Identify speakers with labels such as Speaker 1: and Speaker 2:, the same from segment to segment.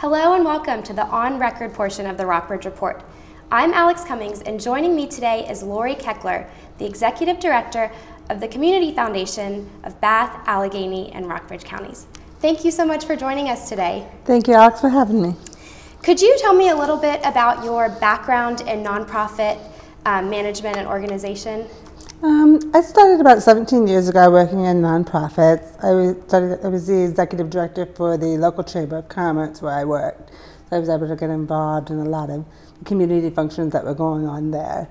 Speaker 1: Hello and welcome to the on record portion of the Rockbridge Report. I'm Alex Cummings, and joining me today is Lori Keckler, the Executive Director of the Community Foundation of Bath, Alleghany, and Rockbridge counties. Thank you so much for joining us today.
Speaker 2: Thank you, Alex, for having me.
Speaker 1: Could you tell me a little bit about your background in nonprofit um, management and organization?
Speaker 2: Um, I started about 17 years ago working in nonprofits. I was, started, I was the executive director for the local chamber of commerce where I worked. So I was able to get involved in a lot of community functions that were going on there.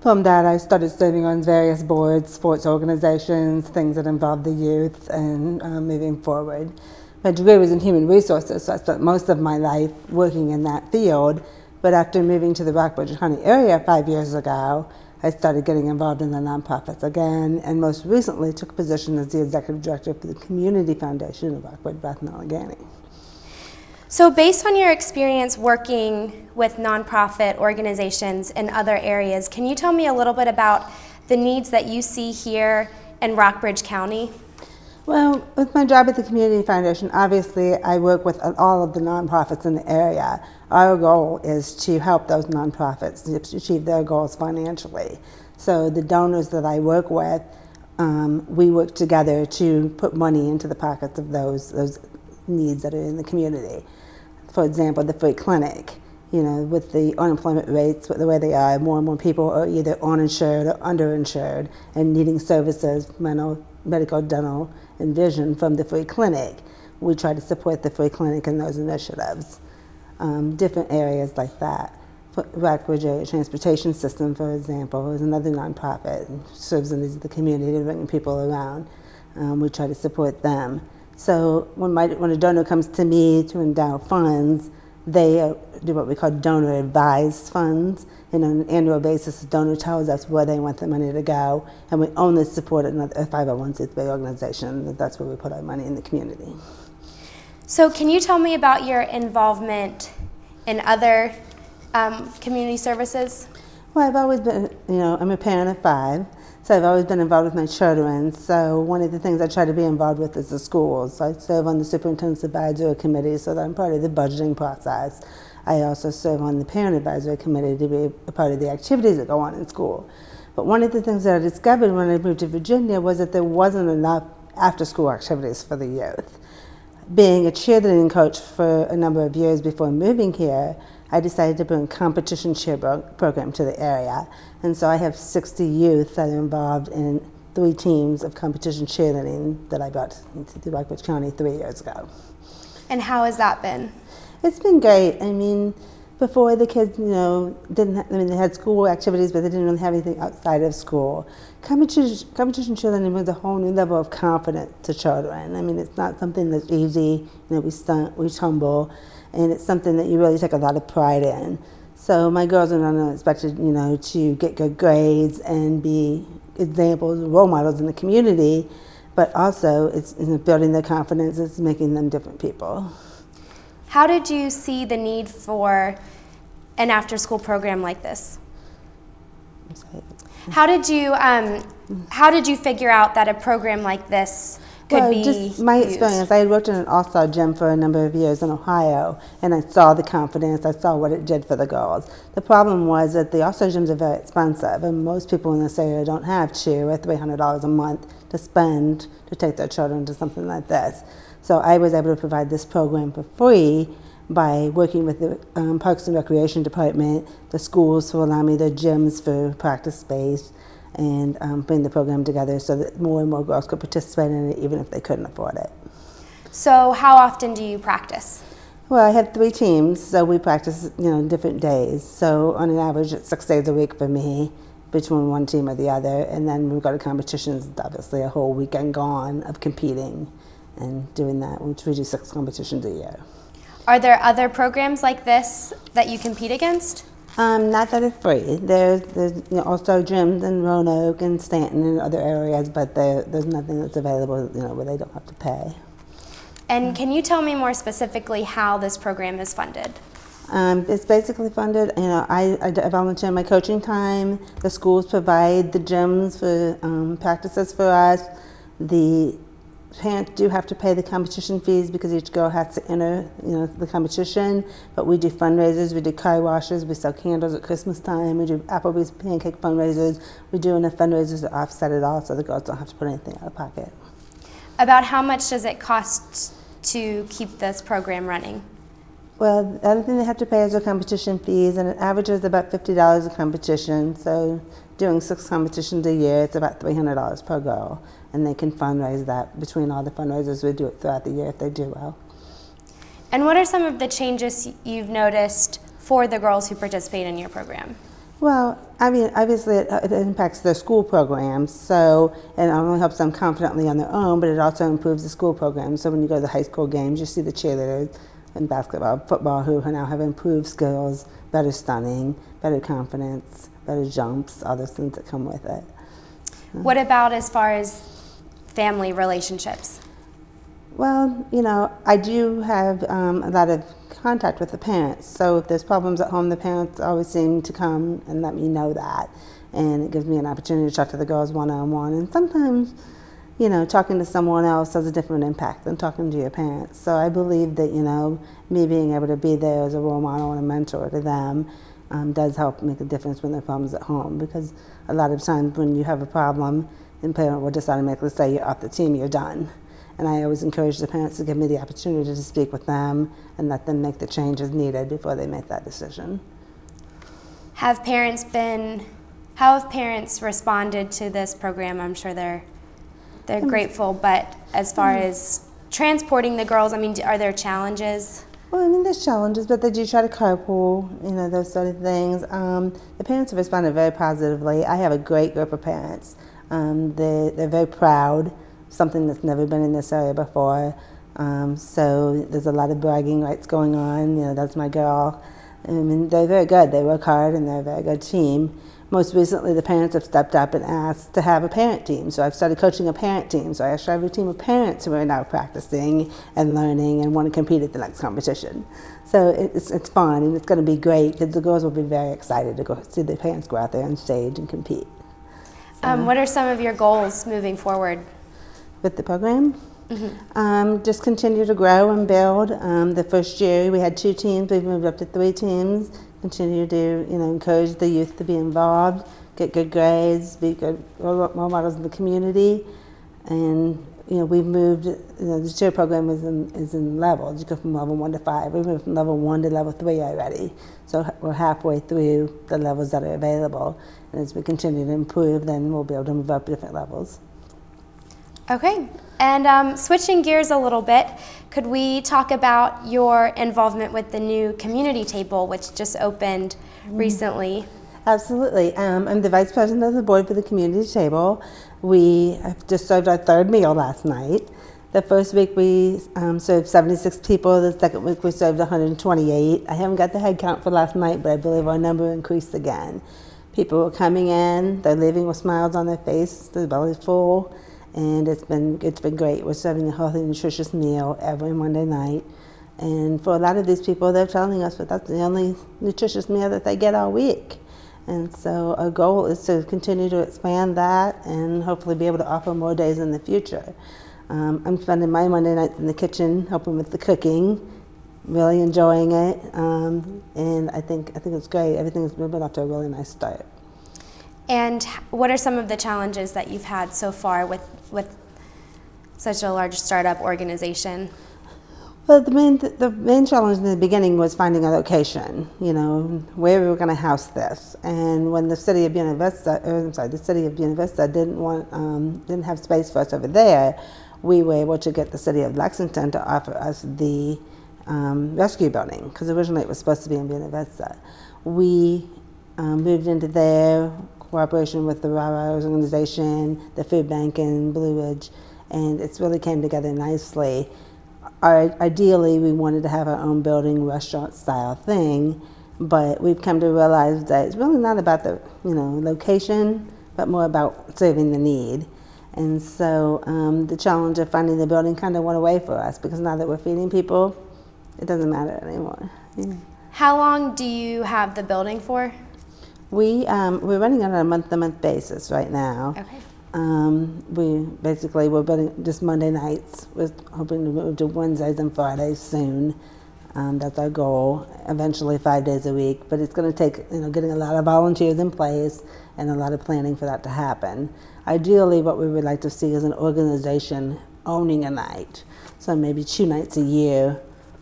Speaker 2: From that, I started serving on various boards, sports organizations, things that involved the youth, and uh, moving forward. My degree was in human resources, so I spent most of my life working in that field. But after moving to the Rockbridge County area five years ago, I started getting involved in the nonprofits again, and most recently took a position as the executive director for the Community Foundation of Rockbridge, Bath, and Alleghany.
Speaker 1: So, based on your experience working with nonprofit organizations in other areas, can you tell me a little bit about the needs that you see here in Rockbridge County?
Speaker 2: Well, with my job at the Community Foundation, obviously I work with all of the nonprofits in the area. Our goal is to help those nonprofits achieve their goals financially. So the donors that I work with, um, we work together to put money into the pockets of those, those needs that are in the community for example, the free clinic. You know, with the unemployment rates the way they are, more and more people are either uninsured or underinsured and needing services, mental, medical, dental, and vision from the free clinic. We try to support the free clinic in those initiatives. Um, different areas like that. Rockbridge Area Transportation System, for example, is another nonprofit, serves in the community, bringing people around. Um, we try to support them. So when, my, when a donor comes to me to endow funds, they uh, do what we call donor advised funds. And on an annual basis, the donor tells us where they want the money to go, and we only support another 501c3 organization. That's where we put our money in the community.
Speaker 1: So, can you tell me about your involvement in other um, community services?
Speaker 2: Well, I've always been, you know, I'm a parent of five, so I've always been involved with my children. So one of the things I try to be involved with is the schools. I serve on the superintendent's advisory committee so that I'm part of the budgeting process. I also serve on the parent advisory committee to be a part of the activities that go on in school. But one of the things that I discovered when I moved to Virginia was that there wasn't enough after school activities for the youth. Being a cheerleading coach for a number of years before moving here, I decided to bring competition cheer program to the area. And so I have 60 youth that are involved in three teams of competition cheerleading that I brought to Rockbridge County three years ago.
Speaker 1: And how has that been?
Speaker 2: It's been great. I mean, before the kids, you know, didn't, have, I mean, they had school activities, but they didn't really have anything outside of school. Competition, competition cheerleading brings a whole new level of confidence to children. I mean, it's not something that's easy. You know, we stunt, we tumble and it's something that you really take a lot of pride in. So my girls are not expected, you know, to get good grades and be examples, role models in the community, but also it's you know, building their confidence, it's making them different people.
Speaker 1: How did you see the need for an after-school program like this? How did you um, how did you figure out that a program like this could well, be
Speaker 2: just my
Speaker 1: used.
Speaker 2: experience. I worked in an all-star gym for a number of years in Ohio, and I saw the confidence. I saw what it did for the girls. The problem was that the all-star gyms are very expensive, and most people in this area don't have two or three hundred dollars a month to spend to take their children to something like this. So I was able to provide this program for free by working with the um, Parks and Recreation Department, the schools to allow me the gyms for practice space, and um, bring the program together so that more and more girls could participate in it even if they couldn't afford it.
Speaker 1: So how often do you practice?
Speaker 2: Well, I had three teams, so we practice, you know, different days. So on an average, it's six days a week for me between one team or the other. And then we go to competitions, obviously a whole weekend gone of competing and doing that, which we do six competitions a year.
Speaker 1: Are there other programs like this that you compete against?
Speaker 2: Um, not that it's free. There's, there's you know, also gyms in Roanoke and Staunton and other areas, but there, there's nothing that's available, you know, where they don't have to pay.
Speaker 1: And can you tell me more specifically how this program is funded?
Speaker 2: Um, it's basically funded, you know, I, I volunteer my coaching time. The schools provide the gyms for um, practices for us. The parents do have to pay the competition fees because each girl has to enter, you know, the competition. But we do fundraisers, we do car washes, we sell candles at Christmas time, we do Applebee's pancake fundraisers. We do enough fundraisers to offset it all, so the girls don't have to put anything out of pocket.
Speaker 1: About how much does it cost to keep this program running?
Speaker 2: Well, the other thing they have to pay is their competition fees, and it averages about fifty dollars a competition. So, doing six competitions a year, it's about three hundred dollars per girl, and they can fundraise that between all the fundraisers. We do it throughout the year if they do well.
Speaker 1: And what are some of the changes you've noticed for the girls who participate in your program?
Speaker 2: Well, I mean, obviously it, it impacts their school programs, so it not only helps them confidently on their own, but it also improves the school programs. So when you go to the high school games, you see the cheerleaders in basketball, football, who now have improved skills, better stunning, better confidence, better jumps, all those things that come with it.
Speaker 1: What about as far as family relationships?
Speaker 2: Well, you know, I do have um, a lot of contact with the parents. So if there's problems at home, the parents always seem to come and let me know that. And it gives me an opportunity to talk to the girls one on one. And sometimes, you know, talking to someone else has a different impact than talking to your parents. So I believe that, you know, me being able to be there as a role model and a mentor to them um, does help make a difference when are problems at home. Because a lot of times when you have a problem, and parent will just automatically say you're off the team, you're done. And I always encourage the parents to give me the opportunity to speak with them and let them make the changes needed before they make that decision.
Speaker 1: Have parents been, how have parents responded to this program? I'm sure they're, they're um, grateful, but as far as transporting the girls, I mean, are there challenges?
Speaker 2: Well, I mean, there's challenges, but they do try to carpool, you know, those sort of things. Um, the parents have responded very positively. I have a great group of parents. Um, they, they're very proud something that's never been in this area before. Um, so there's a lot of bragging rights going on. You know, that's my girl. I mean, they're very good. They work hard and they're a very good team. Most recently, the parents have stepped up and asked to have a parent team. So I've started coaching a parent team. So I actually have a team of parents who are now practicing and learning and want to compete at the next competition. So it's, it's fun and it's going to be great because the girls will be very excited to go see their parents go out there on stage and compete.
Speaker 1: So, um, what are some of your goals moving forward?
Speaker 2: with the program. Mm-hmm. Um, just continue to grow and build. Um, the first year we had two teams. We've moved up to three teams. Continue to you know encourage the youth to be involved, get good grades, be good role models in the community, and you know we've moved. You know the cheer program is in is in levels. You go from level one to five. We moved from level one to level three already. So we're halfway through the levels that are available. And as we continue to improve, then we'll be able to move up different levels.
Speaker 1: Okay, and um, switching gears a little bit, could we talk about your involvement with the new community table, which just opened mm. recently?
Speaker 2: Absolutely. Um, I'm the vice president of the board for the community table. We have just served our third meal last night. The first week we um, served 76 people. The second week we served 128. I haven't got the head count for last night, but I believe our number increased again. People were coming in, they're leaving with smiles on their face, their belly's full and it's been it's been great. We're serving a healthy, nutritious meal every Monday night, and for a lot of these people, they're telling us that that's the only nutritious meal that they get all week. And so our goal is to continue to expand that and hopefully be able to offer more days in the future. Um, I'm spending my Monday nights in the kitchen helping with the cooking, really enjoying it, um, and I think I think it's great. Everything's been off to a really nice start.
Speaker 1: And what are some of the challenges that you've had so far with, with such a large startup organization?
Speaker 2: Well, the main the main challenge in the beginning was finding a location. You know, where we were going to house this. And when the city of Buena Vista, or, I'm sorry, the city of Buena Vista didn't want um, didn't have space for us over there, we were able to get the city of Lexington to offer us the um, rescue building because originally it was supposed to be in Buena Vista. We um, moved into there cooperation with the RARA organization, the food bank in Blue Ridge, and it's really came together nicely. Our, ideally, we wanted to have our own building, restaurant style thing, but we've come to realize that it's really not about the you know location, but more about serving the need. And so um, the challenge of finding the building kind of went away for us because now that we're feeding people, it doesn't matter anymore. Yeah.
Speaker 1: How long do you have the building for?
Speaker 2: We, um, we're running on a month-to-month basis right now.
Speaker 1: Okay.
Speaker 2: Um, we basically we're building just Monday nights. We're hoping to move to Wednesdays and Fridays soon. Um, that's our goal. Eventually, five days a week, but it's going to take you know getting a lot of volunteers in place and a lot of planning for that to happen. Ideally, what we would like to see is an organization owning a night. So maybe two nights a year,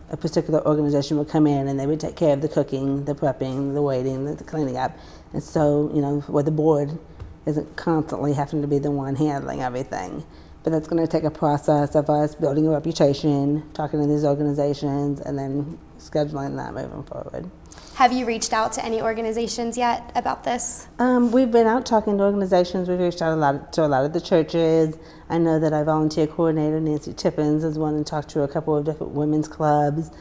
Speaker 2: a particular organization would come in and they would take care of the cooking, the prepping, the waiting, the cleaning up. And so, you know, where the board isn't constantly having to be the one handling everything. But that's going to take a process of us building a reputation, talking to these organizations, and then scheduling that moving forward.
Speaker 1: Have you reached out to any organizations yet about this?
Speaker 2: Um, we've been out talking to organizations. We've reached out a lot to a lot of the churches. I know that our volunteer coordinator Nancy Tippins has one and talked to a couple of different women's clubs.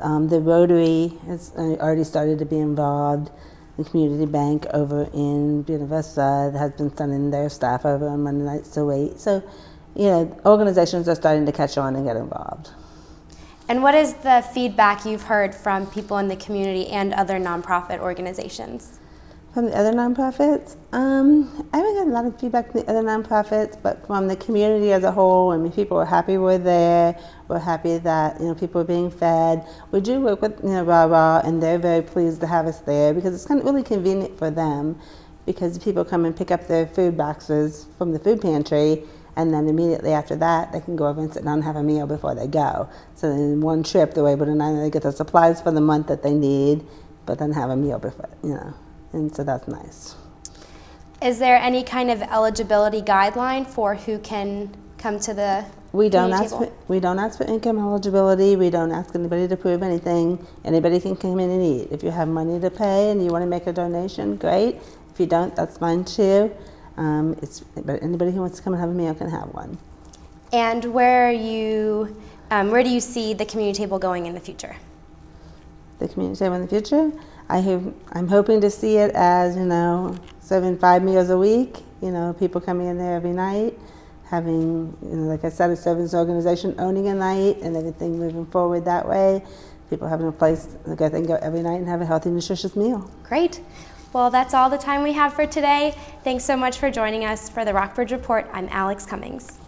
Speaker 2: Um, the Rotary has uh, already started to be involved. The community bank over in Buena Vista has been sending their staff over on Monday nights to wait. So, you know, organizations are starting to catch on and get involved.
Speaker 1: And what is the feedback you've heard from people in the community and other nonprofit organizations?
Speaker 2: From the other nonprofits, um, I haven't got a lot of feedback from the other nonprofits, but from the community as a whole, I mean, people are happy we're there. We're happy that you know people are being fed. We do work with you know Rah and they're very pleased to have us there because it's kind of really convenient for them, because people come and pick up their food boxes from the food pantry, and then immediately after that they can go over and sit down and have a meal before they go. So in one trip they're able to not only get the supplies for the month that they need, but then have a meal before you know and so that's nice.
Speaker 1: Is there any kind of eligibility guideline for who can come to the
Speaker 2: we don't ask
Speaker 1: table?
Speaker 2: for, we don't ask for income eligibility. We don't ask anybody to prove anything. Anybody can come in and eat. If you have money to pay and you want to make a donation, great. If you don't, that's fine too. Um, it's but anybody who wants to come and have a meal can have one.
Speaker 1: And where you um, where do you see the community table going in the future?
Speaker 2: The community table in the future. I have, I'm hoping to see it as, you know, serving five meals a week, you know, people coming in there every night, having, you know, like I said, a service organization owning a night and everything moving forward that way. People having a place like I think go every night and have a healthy, nutritious meal.
Speaker 1: Great. Well, that's all the time we have for today. Thanks so much for joining us for the Rockbridge Report. I'm Alex Cummings.